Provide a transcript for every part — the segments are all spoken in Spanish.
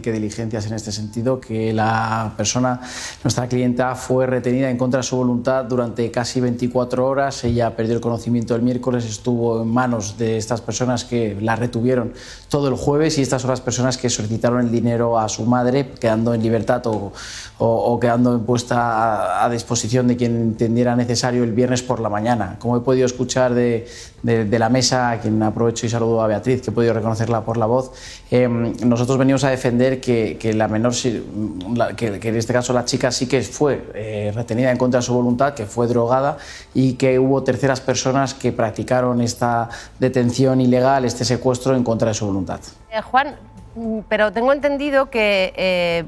que diligencias en este sentido, que la persona, nuestra clienta, fue retenida en contra de su voluntad durante casi 24 horas. Ella perdió el conocimiento el miércoles, estuvo en manos de estas personas que la retuvieron todo el jueves y estas son las personas que solicitaron el dinero a su madre, quedando en libertad o, o, quedando puesta a, a, disposición de quien entendiera necesario el viernes por la mañana. Como he podido escuchar de, de, de la mesa, a quien aprovecho y saludo a Beatriz, que he podido reconocerla por la voz, eh, nosotros venimos a defender que, que la menor, que, que, en este caso la chica sí que fue eh, retenida en contra de su voluntad, que fue drogada y que hubo terceras personas que practicaron esta detención ilegal, este secuestro en contra de su voluntad. Eh, Juan, pero tengo entendido que eh,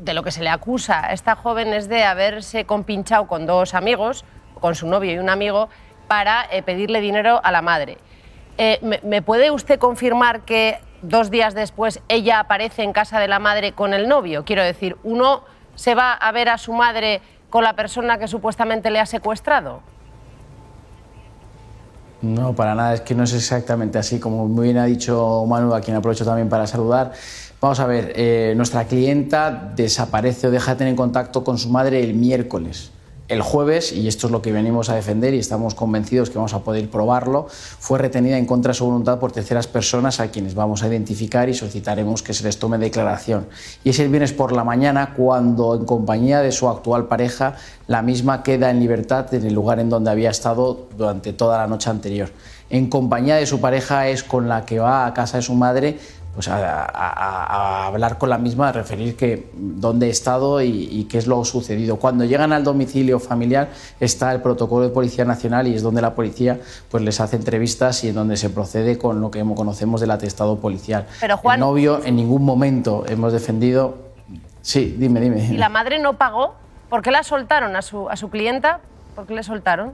de lo que se le acusa a esta joven es de haberse compinchado con dos amigos, con su novio y un amigo, para eh, pedirle dinero a la madre. Eh, ¿me, ¿me, puede usted confirmar que dos días después ella aparece en casa de la madre con el novio? Quiero decir, ¿uno se va a ver a su madre con la persona que supuestamente le ha secuestrado? No, para nada, es que no es exactamente así, como muy bien ha dicho Manu, a quien aprovecho también para saludar. Vamos a ver, eh, nuestra clienta desaparece o deja de tener contacto con su madre el miércoles el jueves, y esto es lo que venimos a defender y estamos convencidos que vamos a poder probarlo, fue retenida en contra de su voluntad por terceras personas a quienes vamos a identificar y solicitaremos que se les tome declaración. Y es el viernes por la mañana cuando, en compañía de su actual pareja, la misma queda en libertad en el lugar en donde había estado durante toda la noche anterior. En compañía de su pareja es con la que va a casa de su madre pues a, a, a, hablar con la misma, a referir que dónde he estado y, y, qué es lo sucedido. Cuando llegan al domicilio familiar está el protocolo de Policía Nacional y es donde la policía pues les hace entrevistas y en donde se procede con lo que conocemos del atestado policial. Pero Juan, el novio en ningún momento hemos defendido. Sí, dime, dime. ¿Y la madre no pagó? ¿Por qué la soltaron a su, a su clienta? ¿Por qué le soltaron?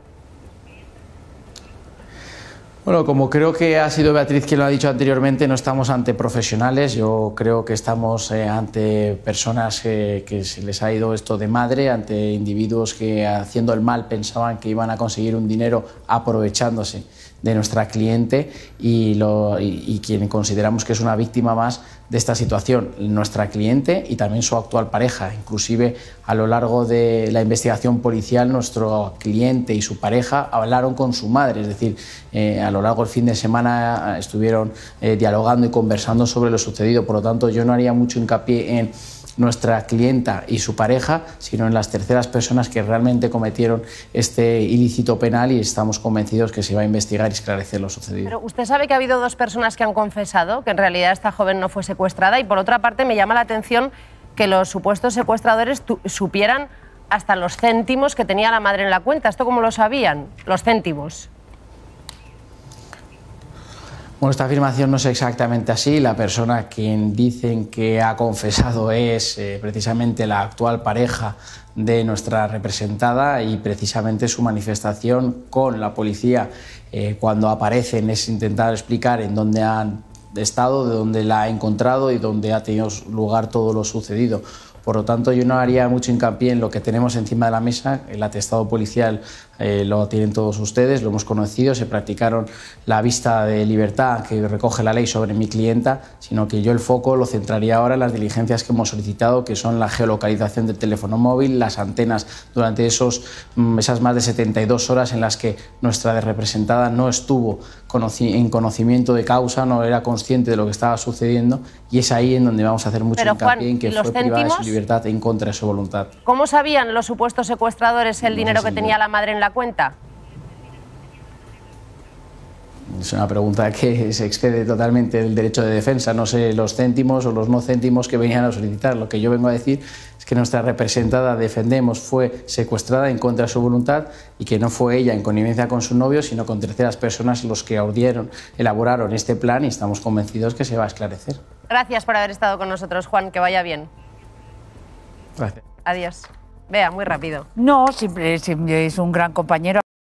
Bueno, como creo que ha sido Beatriz quien lo ha dicho anteriormente, no estamos ante profesionales, yo creo que estamos eh, ante personas que, que, se les ha ido esto de madre, ante individuos que haciendo el mal pensaban que iban a conseguir un dinero aprovechándose de nuestra cliente y, lo, y, y quien consideramos que es una víctima más de esta situación, nuestra cliente y también su actual pareja. Inclusive a lo largo de la investigación policial, nuestro cliente y su pareja hablaron con su madre, es decir, eh, a lo largo del fin de semana estuvieron eh, dialogando y conversando sobre lo sucedido. Por lo tanto, yo no haría mucho hincapié en nuestra clienta y su pareja, sino en las terceras personas que realmente cometieron este ilícito penal y estamos convencidos que se va a investigar y esclarecer lo sucedido. Pero usted sabe que ha habido dos personas que han confesado que en realidad esta joven no fue secuestrada y por otra parte me llama la atención que los supuestos secuestradores supieran hasta los céntimos que tenía la madre en la cuenta. ¿Esto cómo lo sabían? Los céntimos. Bueno, esta afirmación no es exactamente así. La persona quien dicen que ha confesado es eh, precisamente la actual pareja de nuestra representada y precisamente su manifestación con la policía eh, cuando aparecen es intentar explicar en dónde han estado, de dónde la ha encontrado y dónde ha tenido lugar todo lo sucedido. Por lo tanto, yo no haría mucho hincapié en lo que tenemos encima de la mesa. El atestado policial eh, lo tienen todos ustedes, lo hemos conocido, se practicaron la vista de libertad que recoge la ley sobre mi clienta, sino que yo el foco lo centraría ahora en las diligencias que hemos solicitado, que son la geolocalización del teléfono móvil, las antenas durante esos, mm, esas más de 72 horas en las que nuestra representada no estuvo en conocimiento de causa, no era consciente de lo que estaba sucediendo. Y es ahí en donde vamos a hacer mucho Pero, hincapié Juan, en que fue privada de su libertad en contra de su voluntad. ¿Cómo sabían los supuestos secuestradores el No dinero que tenía la madre en la cuenta? Es una pregunta que se excede totalmente del derecho de defensa. No sé los céntimos o los no céntimos que venían a solicitar. Lo que yo vengo a decir es que nuestra representada, defendemos, fue secuestrada en contra de su voluntad y que no fue ella en connivencia con su novio, sino con terceras personas los que audieron, elaboraron este plan y estamos convencidos que se va a esclarecer. Gracias por haber estado con nosotros, Juan. Que vaya bien. Gracias. Adiós. Vea, muy rápido. No, siempre, siempre es un gran compañero.